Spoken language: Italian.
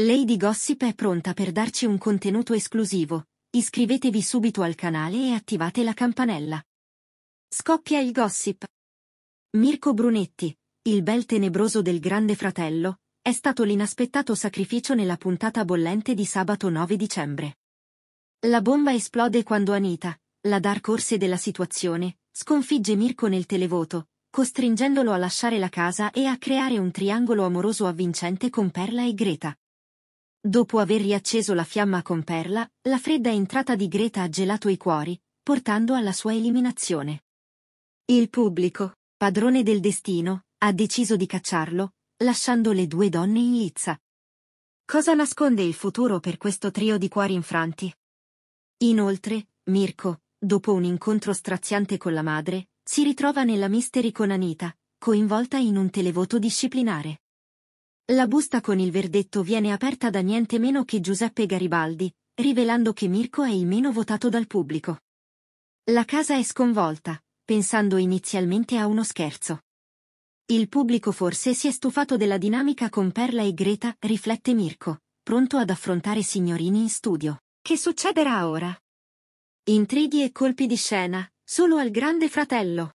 Lady Gossip è pronta per darci un contenuto esclusivo. Iscrivetevi subito al canale e attivate la campanella. Scoppia il gossip. Mirko Brunetti, il bel tenebroso del grande fratello, è stato l'inaspettato sacrificio nella puntata bollente di sabato 9 dicembre. La bomba esplode quando Anita, la dark horse della situazione, sconfigge Mirko nel televoto, costringendolo a lasciare la casa e a creare un triangolo amoroso avvincente con Perla e Greta. Dopo aver riacceso la fiamma con Perla, la fredda entrata di Greta ha gelato i cuori, portando alla sua eliminazione. Il pubblico, padrone del destino, ha deciso di cacciarlo, lasciando le due donne in lizza. Cosa nasconde il futuro per questo trio di cuori infranti? Inoltre, Mirko, dopo un incontro straziante con la madre, si ritrova nella mystery con Anita, coinvolta in un televoto disciplinare. La busta con il verdetto viene aperta da niente meno che Giuseppe Garibaldi, rivelando che Mirko è il meno votato dal pubblico. La casa è sconvolta, pensando inizialmente a uno scherzo. Il pubblico forse si è stufato della dinamica con Perla e Greta, riflette Mirko, pronto ad affrontare signorini in studio. Che succederà ora? Intrighi e colpi di scena, solo al grande fratello.